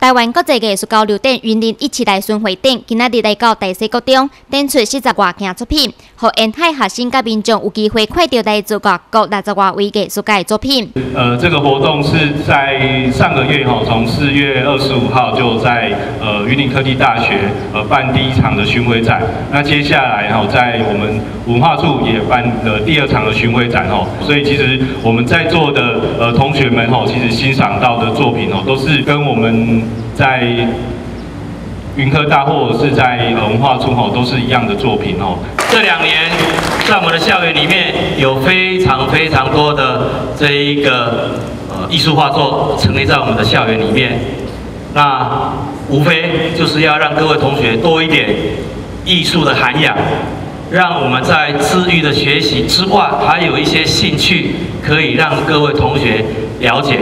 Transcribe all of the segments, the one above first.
台湾国际艺术交流展云林一起来巡回展，今仔日来到第四国中，展出四十外件作品，和沿海学生甲民众有机会看到来自各国六十外位艺术家的作品。呃，这个活动是在上个月哈，从四月二十五号就在呃云林科技大学呃办第一场的巡回展。那接下来哈，在我们文化处也办了第二场的巡回展哦。所以其实我们在座的同学们哦，其实欣赏到的作品哦，都是跟我们。在云科大或者是在文化处吼，都是一样的作品哦。这两年在我们的校园里面有非常非常多的这一个呃艺术画作陈列在我们的校园里面。那无非就是要让各位同学多一点艺术的涵养，让我们在治愈的学习之外，还有一些兴趣可以让各位同学了解。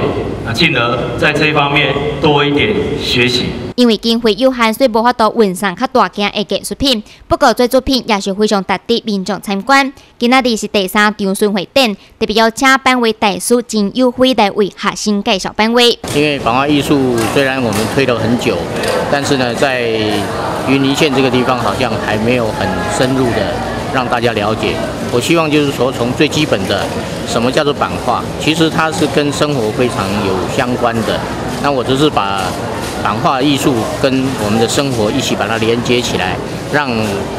啊进而在这方面多一点学习。因为经费有限，所以无法度运上较大件的艺术品。不过，这作品也是非常值得民众参观。今仔日是第三场巡回展，特别邀请班委大师真优惠来为学生介绍班委。因为版画艺术虽然我们推了很久，但是呢，在云林县这个地方好像还没有很深入的。让大家了解，我希望就是说，从最基本的什么叫做版画，其实它是跟生活非常有相关的。那我只是把版画艺术跟我们的生活一起把它连接起来，让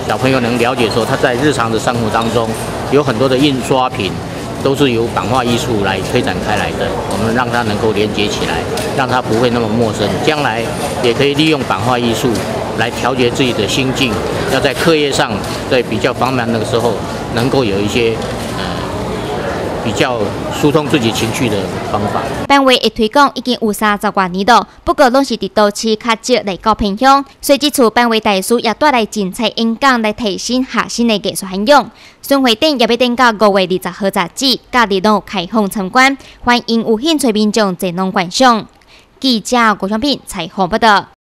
小朋友能了解说，他在日常的生活当中有很多的印刷品都是由版画艺术来推展开来的。我们让他能够连接起来，让他不会那么陌生，将来也可以利用版画艺术。来调节自己的心境，要在课业上，在比较繁忙的时候，能够有一些呃比较疏通自己情绪的方法。班委一推广已经有三十多年了，不过拢是伫都市较少来搞偏乡，所以这次班委大叔也带来精彩演讲来提升学生的艺术涵养。巡回展也要等到五月二十号杂志，各地都开放参观，欢迎有兴趣民众前往观赏。记者郭昌平采访报道。